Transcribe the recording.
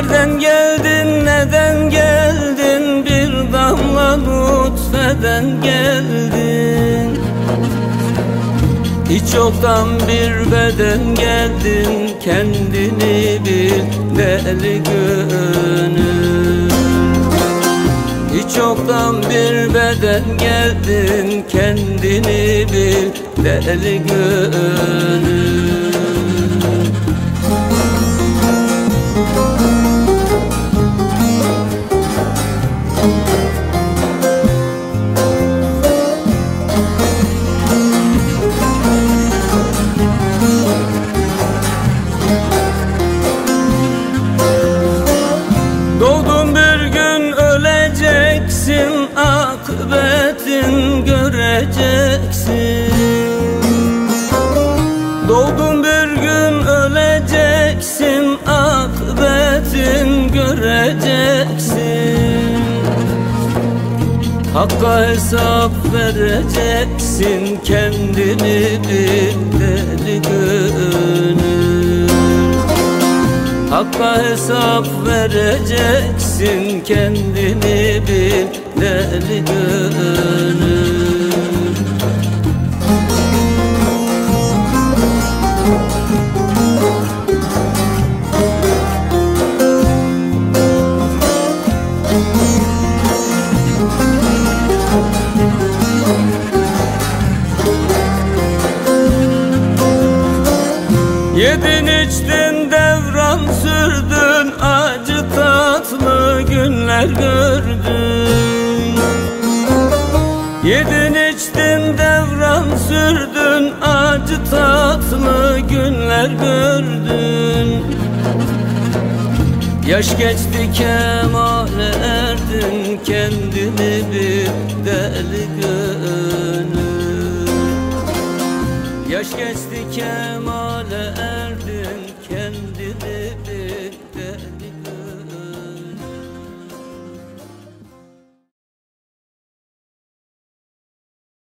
Neden geldin neden geldin? Bir damla nutfeden geldin. Hiç yoktan bir beden geldin. Kendini bil deli gönül. Hiç yoktan bir beden geldin. Kendini bil deli gönül göreceksin Doğdun bir gün öleceksin Akıbetin göreceksin. Hakka hesap vereceksin Kendini bil deli gönül Hakka hesap vereceksin kendini bil deli gönül Yedin içtin devran sürdün Acı tatlı günler gördün. Yedin içtin devran sürdün Acı tatlı günler gördün. Yaş geçti kemale erdin Kendini bir deli gönül. Yaş geçti kemale